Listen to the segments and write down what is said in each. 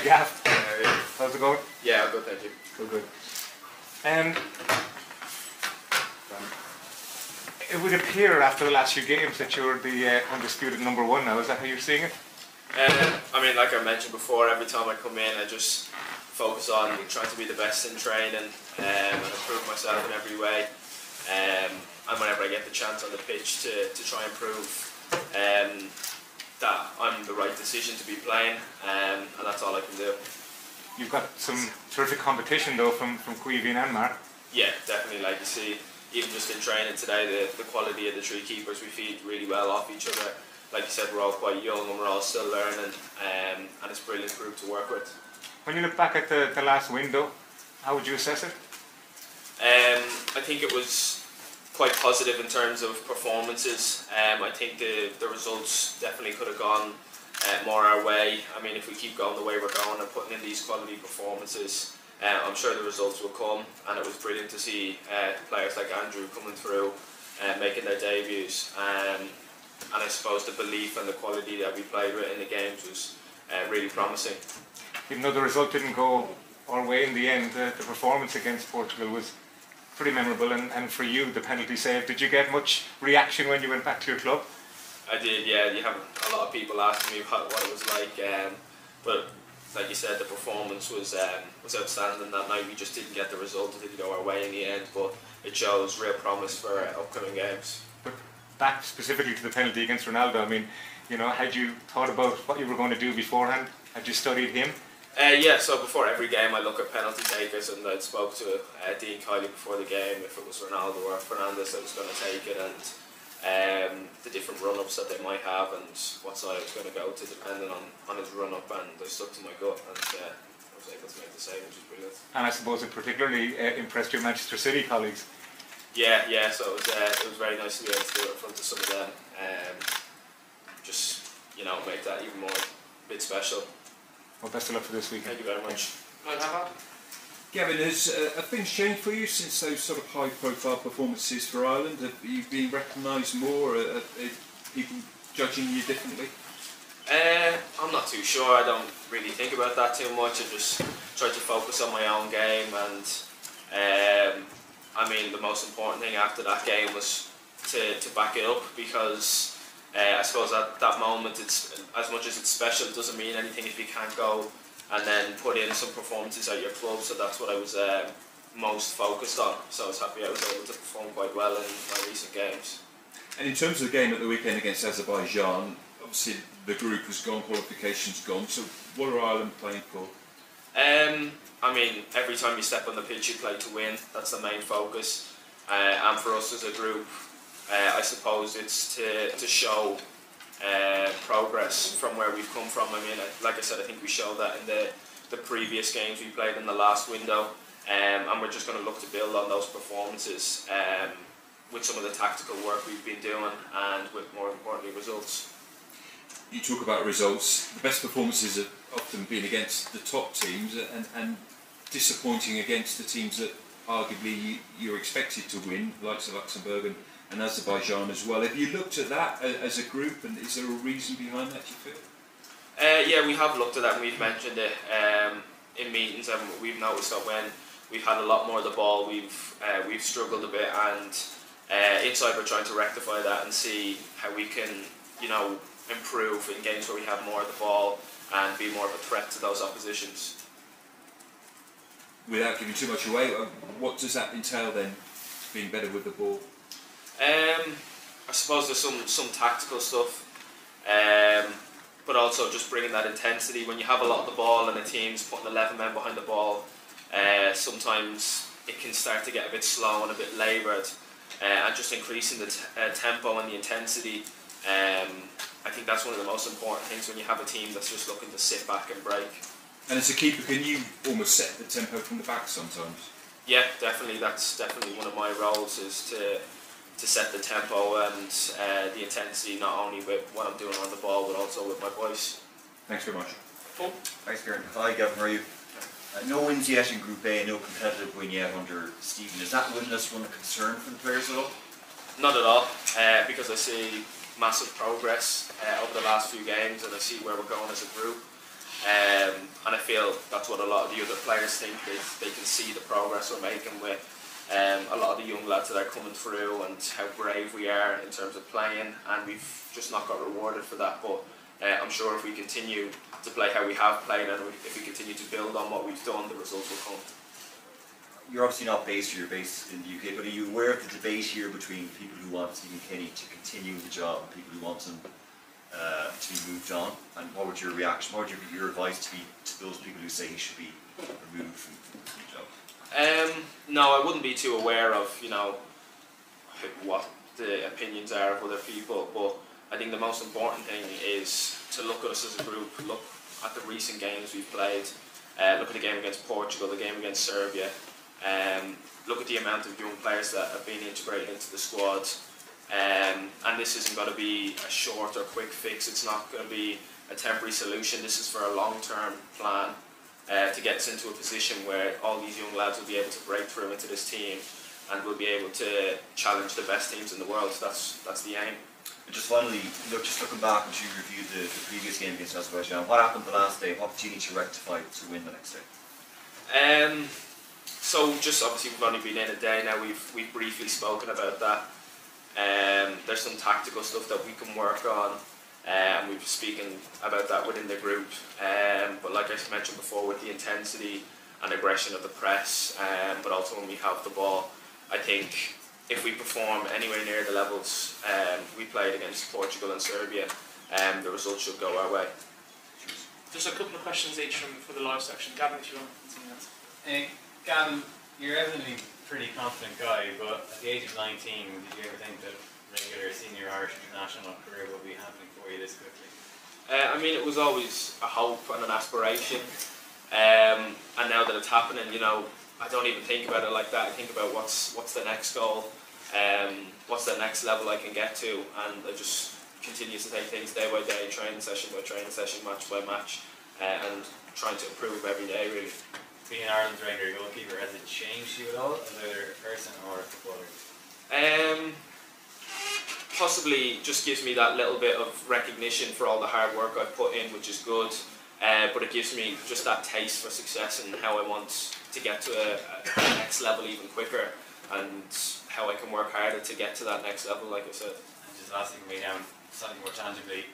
Hi Gav. How are? How's it going? Yeah, I'm good, thank you. Good, good. Um, it would appear after the last few games that you're the uh, undisputed number one now. Is that how you're seeing it? Um, I mean, like I mentioned before, every time I come in, I just focus on trying to be the best in training um, and improve myself in every way. Um, and whenever I get the chance on the pitch to, to try and prove um, that I'm the right decision to be playing, um, and that's all I can do. You've got some terrific competition though from from Caoimhín and Mark. Yeah, definitely. Like you see, even just in training today, the, the quality of the three keepers, we feed really well off each other. Like you said, we're all quite young and we're all still learning, um, and it's a brilliant group to work with. When you look back at the, the last window, how would you assess it? Um, I think it was quite positive in terms of performances. Um, I think the, the results definitely could have gone uh, more our way. I mean, if we keep going the way we're going and putting in these quality performances, uh, I'm sure the results will come. And it was brilliant to see uh, players like Andrew coming through and making their debuts. Um, and I suppose the belief and the quality that we played with in the games was uh, really promising. Even though the result didn't go our way in the end, the, the performance against Portugal was pretty memorable. And, and for you, the penalty save, did you get much reaction when you went back to your club? I did, yeah. You have a lot of people asking me what, what it was like, um, but like you said, the performance was um, was outstanding that night. We just didn't get the result; it didn't go our way in the end, but it shows real promise for uh, upcoming games. But back specifically to the penalty against Ronaldo, I mean, you know, had you thought about what you were going to do beforehand? Had you studied him? Uh, yeah, so before every game, I look at penalty takers, and I spoke to uh, Dean Kiely before the game if it was Ronaldo or Fernandes that was going to take it, and um, the different run-ups that they might have, and what side I was going to go to, depending on, on his run-up, and I stuck to my gut, and uh, I was able to make the save, which was brilliant. And I suppose it particularly uh, impressed your Manchester City colleagues. Yeah, yeah. So it was uh, it was very nice to be able to do it in front of some of them. Um, just you know, make that even more bit special. Well, best of luck for this weekend. Thank you very much. Gavin, has uh, have things changed for you since those sort of high-profile performances for Ireland? Have you been recognised more? Are, are people judging you differently? Uh, I'm not too sure. I don't really think about that too much. I just try to focus on my own game, and um, I mean, the most important thing after that game was to, to back it up because uh, I suppose at that moment, it's as much as it's special, it doesn't mean anything if you can't go and then put in some performances at your club. So that's what I was um, most focused on. So I was happy I was able to perform quite well in my recent games. And in terms of the game at the weekend against Azerbaijan, obviously the group has gone, qualifications gone. So what are Ireland playing for? Um, I mean, every time you step on the pitch, you play to win. That's the main focus. Uh, and for us as a group, uh, I suppose it's to, to show uh, progress from where we've come from. I mean, like I said, I think we showed that in the, the previous games we played in the last window. Um, and we're just going to look to build on those performances um, with some of the tactical work we've been doing and with more importantly results. You talk about results. The best performances have often been against the top teams and, and disappointing against the teams that arguably you're expected to win, likes of Luxembourg and, and Azerbaijan as well. Have you looked at that as a group and is there a reason behind that you feel? Uh, yeah, we have looked at that and we've mentioned it um, in meetings and we've noticed that when we've had a lot more of the ball, we've uh, we've struggled a bit and uh, inside we're trying to rectify that and see how we can, you know, improve in games where we have more of the ball and be more of a threat to those oppositions. Without giving too much away, uh, what does that entail then, being better with the ball? Um, I suppose there's some some tactical stuff, um, but also just bringing that intensity. When you have a lot of the ball and the team's putting 11 men behind the ball, uh, sometimes it can start to get a bit slow and a bit laboured, uh, and just increasing the t- uh, tempo and the intensity. Um, I think that's one of the most important things when you have a team that's just looking to sit back and break. And as a keeper, can you almost set the tempo from the back sometimes? Yeah, definitely. That's definitely one of my roles is to to set the tempo and uh, the intensity, not only with what I'm doing on the ball, but also with my voice. Thanks very much. Thanks, Kieran. Hi, Gavin. How are you? Uh, no wins yet in Group A, no competitive win yet under Stephen. Is that winless one a concern for the players at all? Not at all, uh, because I see massive progress uh, over the last few games, and I see where we're going as a group. Um, and I feel that's what a lot of the other players think. They, they can see the progress we're making with um, a lot of the young lads that are coming through and how brave we are in terms of playing. And we've just not got rewarded for that. But uh, I'm sure if we continue to play how we have played and if we continue to build on what we've done, the results will come. You're obviously not based here, you're based in the UK, but are you aware of the debate here between people who want Stephen Kenny to continue the job and people who want him uh, to be moved on? And what would your reaction, what would your, your advice to be to those people who say he should be removed from, from the job? Um, no, I wouldn't be too aware of, you know, what the opinions are of other people, but I think the most important thing is to look at us as a group, look at the recent games we've played, uh, look at the game against Portugal, the game against Serbia, um, look at the amount of young players that have been integrated into the squad. Um, and this isn't going to be a short or quick fix. It's not going to be a temporary solution. This is for a long-term plan uh, to get us into a position where all these young lads will be able to break through into this team and we'll be able to challenge the best teams in the world. That's that's the aim. And just finally, look, just looking back and you reviewed the, the previous game against Azerbaijan, what happened the last day? What did you need to rectify to win the next day? Um, so just obviously we've only been in a day now. We've we've briefly spoken about that. Um, there's some tactical stuff that we can work on, and um, we've been speaking about that within the group. Um, but like I mentioned before, with the intensity and aggression of the press, um, but also when we have the ball, I think if we perform anywhere near the levels um, we played against Portugal and Serbia, um, the results should go our way. Just a couple of questions each from for the live section. Gavin, if you want something else. Uh, Gavin, you're evidently a pretty confident guy, but at the age of 19, did you ever think that regular senior Irish international career would be happening for you this quickly? Uh, I mean, it was always a hope and an aspiration. Um, and now that it's happening, you know, I don't even think about it like that. I think about what's what's the next goal, um, what's the next level I can get to, and I just continue to take things day by day, training session by training session, match by match, uh, and trying to improve every day really. Being Ireland's regular goalkeeper, has it changed you at all as either a person or a footballer? Um, possibly just gives me that little bit of recognition for all the hard work I've put in, which is good. Uh, but it gives me just that taste for success and how I want to get to a, a next level even quicker, and how I can work harder to get to that next level. Like I said. And just last thing, way down slightly more tangibly,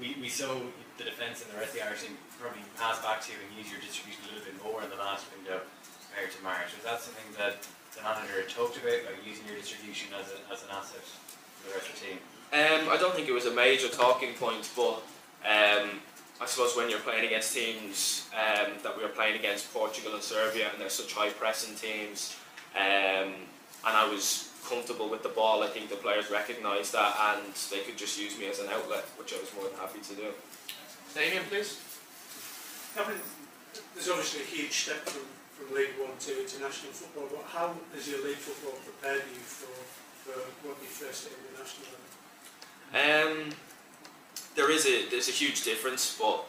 we, we saw the defence and the rest of the Irish team probably pass back to you and use your distribution a little bit more in the last window compared to March. Was that something that the manager had talked about, about using your distribution as, a, as an asset for the rest of the team? Um, I don't think it was a major talking point, but um, I suppose when you're playing against teams um, that we were playing against Portugal and Serbia, and they're such high pressing teams, um, and I was comfortable with the ball, I think the players recognised that and they could just use me as an outlet, which I was more than happy to do. Damien, please. Gavin, there's obviously a huge step from, from League One to international football, but how has your league football prepared you for, for what you first hit the national level? Um, there is a there's a huge difference, but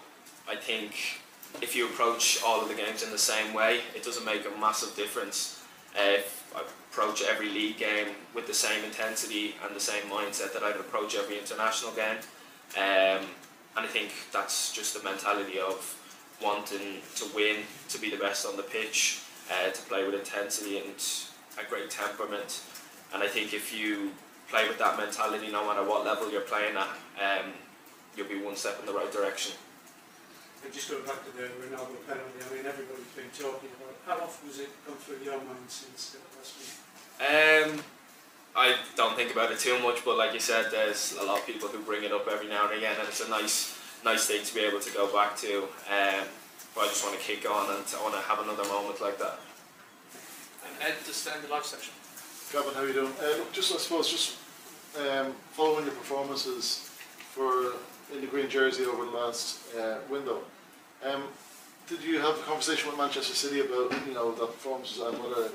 I think if you approach all of the games in the same way, it doesn't make a massive difference. Uh, if I approach every league game with the same intensity and the same mindset that I'd approach every international game, um, and I think that's just the mentality of wanting to win, to be the best on the pitch, uh, to play with intensity and a great temperament. And I think if you play with that mentality, no matter what level you're playing at, um, you'll be one step in the right direction. And just going back to the Ronaldo penalty, I mean, everybody's been talking about it. How often has it come through your mind since last week? Um, I don't think about it too much, but like you said, there's a lot of people who bring it up every now and again, and it's a nice, nice thing to be able to go back to. Um, but I just want to kick on and I want to have another moment like that. And Ed, just in the live section. Gavin, how are you doing? Uh, look, just I suppose just um, following your performances for in the green jersey over the last uh, window. Um, did you have a conversation with Manchester City about you know that performances and whether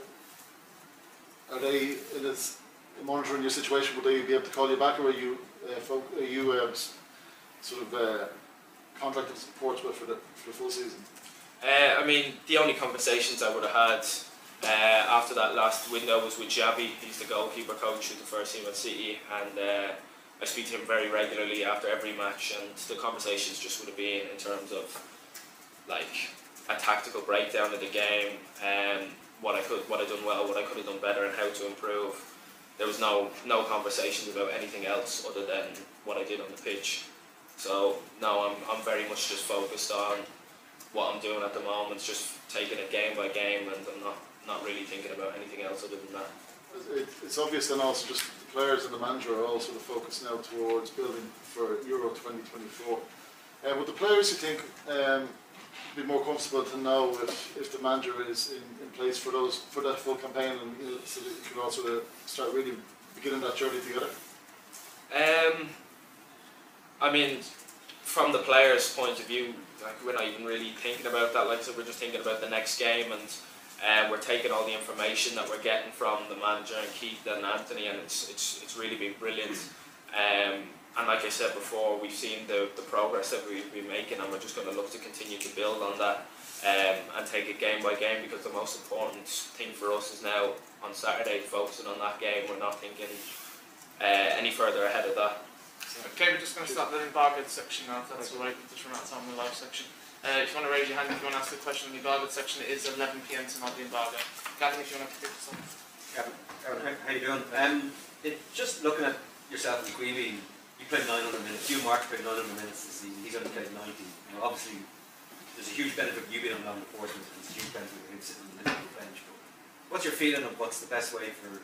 are they in its monitoring your situation? Would they be able to call you back, or are you uh, are you um, sort of uh, contracted to Portsmouth for the for the full season? Uh, I mean, the only conversations I would have had uh, after that last window was with Xabi. He's the goalkeeper coach of the first team at City, and uh, I speak to him very regularly after every match. And the conversations just would have been in terms of like a tactical breakdown of the game, um, what I could, what I done well, what I could have done better, and how to improve. There was no no conversations about anything else other than what I did on the pitch. So no, I'm I'm very much just focused on what I'm doing at the moment, just taking it game by game, and I'm not not really thinking about anything else other than that. It's obvious then also just the players and the manager are also the focus now towards building for Euro 2024. Uh, would the players, you think, um, be more comfortable to know if, if the manager is in place for those for that full campaign and you know, so that you can also uh, start really beginning that journey together? Um, I mean, from the players' point of view, like we're not even really thinking about that. Like said, we're just thinking about the next game, and um, we're taking all the information that we're getting from the manager and Keith and Anthony, and it's it's it's really been brilliant. Um, and like I said before, we've seen the, the progress that we've been making, and we're just going to look to continue to build on that um, and take it game by game because the most important thing for us is now on Saturday focusing on that game. We're not thinking uh, any further ahead of that. Okay, we're just going to start the embargoed section now, if that's alright, just run out of time in the live section. Uh, if you want to raise your hand, if you want to ask a question in the embargoed section, it is 11pm tonight, the embargo. Gavin, if you want to pick this off. Gavin, Gavin, how, how you doing? Um, it, just looking at yourself and Queevy, you played 900 minutes. Hugh Mark played 900 minutes this season. He's only played 90. You know, obviously, there's a huge benefit of you being on long enforcement. and There's a huge benefit of him sitting on the Liverpool bench. But what's your feeling of what's the best way for,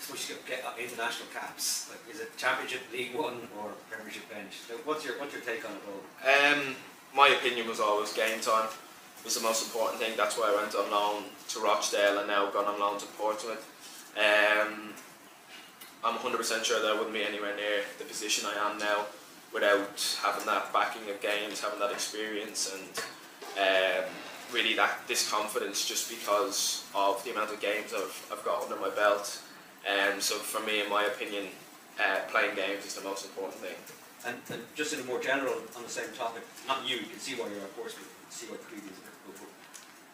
suppose you get international caps? Like, is it Championship, League One, or Premiership bench? So what's your what's your take on it all? Um, my opinion was always game time was the most important thing. That's why I went on loan to Rochdale and now gone on loan to Portsmouth. Um, I'm 100% sure that I wouldn't be anywhere near the position I am now without having that backing of games, having that experience, and um, really that this confidence just because of the amount of games I've, I've got under my belt. Um, so for me, in my opinion, uh, playing games is the most important thing. And, and just in a more general, on the same topic, not you, you can see why you're at Portsmouth, you can see why Creedy is at Liverpool.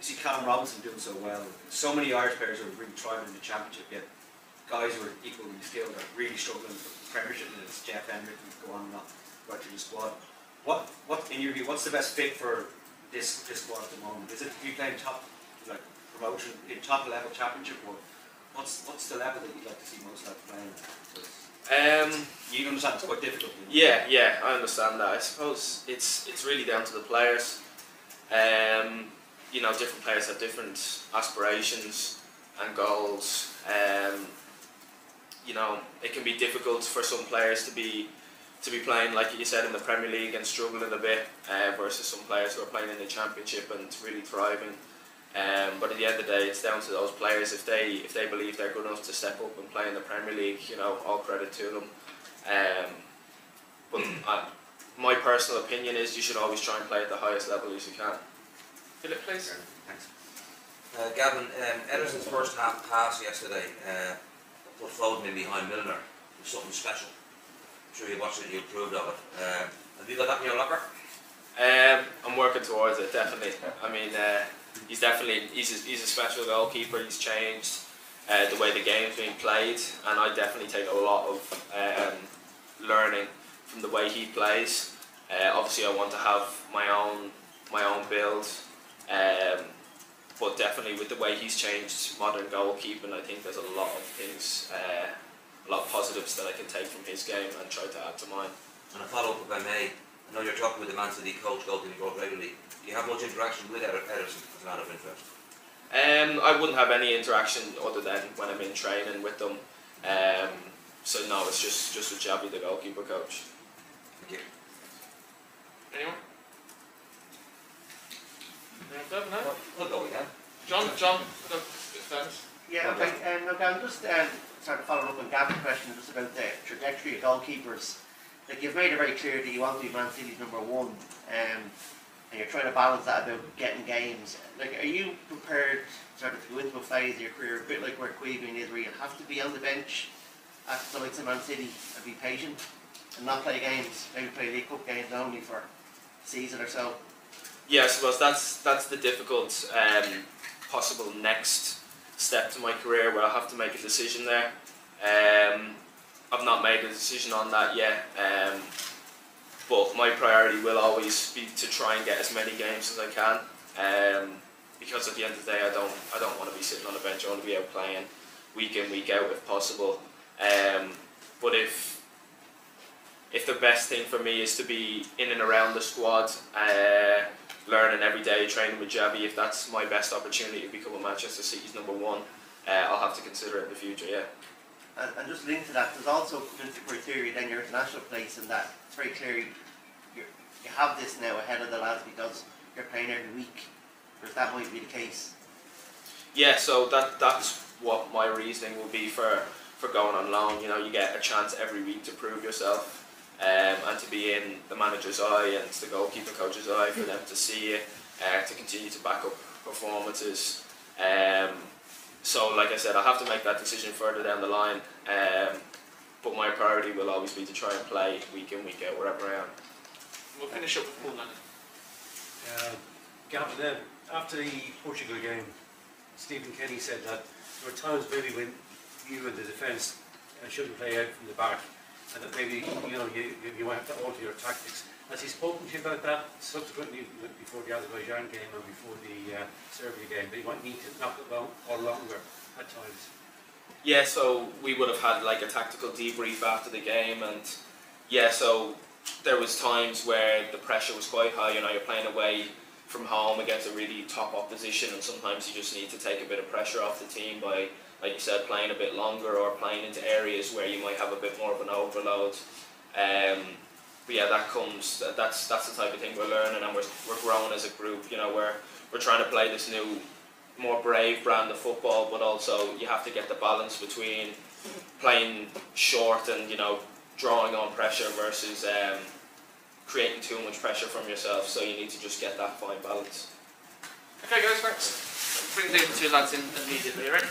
You see Callum Robinson doing so well. So many Irish players are really thriving in the championship, yet guys who are equally skilled are really struggling for premiership minutes. Jeff Hendrick, go on and on, squad. What, what, in your view, what's the best fit for this, this squad at the moment? Is it to be playing top, like promotion, in top level championship, or what's, what's the level that you'd like to see most lads playing? Um, You understand it's quite difficult. you know? Yeah, yeah, I understand that. I suppose it's it's really down to the players. Um, you know, different players have different aspirations and goals. Um, you know, it can be difficult for some players to be to be playing, like you said, in the Premier League and struggling a bit, uh, versus some players who are playing in the Championship and really thriving. Um, but at the end of the day, it's down to those players. If they if they believe they're good enough to step up and play in the Premier League, you know, all credit to them. Um, but I, my personal opinion is you should always try and play at the highest level as you can. Philip, please. Thanks. Uh, Gavin, um, Ederson's first half pass yesterday uh, put Foden in behind Milner was something special. Sure you watched it, you approved of it. Uh, have you got that in your locker? Um, I'm working towards it definitely. I mean, uh, he's definitely he's a, he's a special goalkeeper. He's changed uh, the way the game's being played, and I definitely take a lot of um, learning from the way he plays. Uh, obviously, I want to have my own my own build, um, but definitely with the way he's changed modern goalkeeping, I think there's a lot of things, uh, lot of positives that I can take from his game and try to add to mine. And a follow up, if I may. I know you're talking with the Man City coach, goalkeeping coach regularly. Do you have much interaction with Ederson as a matter of interest? Um, I wouldn't have any interaction other than when I'm in training with them. Um, so no, it's just just with Xabi, the goalkeeper coach. Thank you. Anyone? Anyone? No? We'll go again. John, John, go, Dennis. Yeah, okay. Um, look, I'm just um, sort of following up on Gavin's question just about the trajectory of goalkeepers. Like you've made it very clear that you want to be Man City's number one, um, and you're trying to balance that about getting games. Like, are you prepared sort of to go into a phase of your career a bit like where Caoimhín is, where you have to be on the bench at the likes of Man City and be patient and not play games, maybe play League Cup games only for a season or so? Yeah, I suppose that's that's the difficult um, possible next step to my career where I have to make a decision there. Um, I've not made a decision on that yet. Um, but my priority will always be to try and get as many games as I can. Um, because at the end of the day, I don't I don't want to be sitting on the bench. I want to be out playing week in week out if possible. Um, but if if the best thing for me is to be in and around the squad, uh, learning every day, training with Xabi, if that's my best opportunity to become a Manchester City's number one, uh, I'll have to consider it in the future. Yeah. And, and just linked to that, there's also community criteria then your international place and that it's very clear you, you have this now ahead of the lads because you're playing every week. Whereas that might be the case. Yeah, so that that's what my reasoning will be for, for going on loan. You know, you get a chance every week to prove yourself um, and to be in the manager's eye and the goalkeeper coach's eye for them to see you, uh, to continue to back up performances. Um, so, like I said, I have to make that decision further down the line. Um, but my priority will always be to try and play week in, week out, wherever I am. We'll finish up with Paul Lennon. Uh, Gavin, then, after the Portugal game, Stephen Kenny said that there were times maybe when you and the defence uh, shouldn't play out from the back, and that maybe you know you, you, might have to alter your tactics. Has he spoken to you about that subsequently before the Azerbaijan game or before the uh, Serbia game? That you might need to knock it long or longer at times. Yeah, so we would have had like a tactical debrief after the game, and yeah, so there was times where the pressure was quite high. You know, you're playing away from home against a really top opposition, and sometimes you just need to take a bit of pressure off the team by, like you said, playing a bit longer or playing into areas where you might have a bit more of an overload. Um, but yeah, that comes. That's that's the type of thing we're learning, and we're we're growing as a group. You know, we're we're trying to play this new, more brave brand of football, but also you have to get the balance between playing short and you know drawing on pressure versus um, creating too much pressure from yourself. So you need to just get that fine balance. Okay, guys, thanks. Bring the two lads in immediately, right?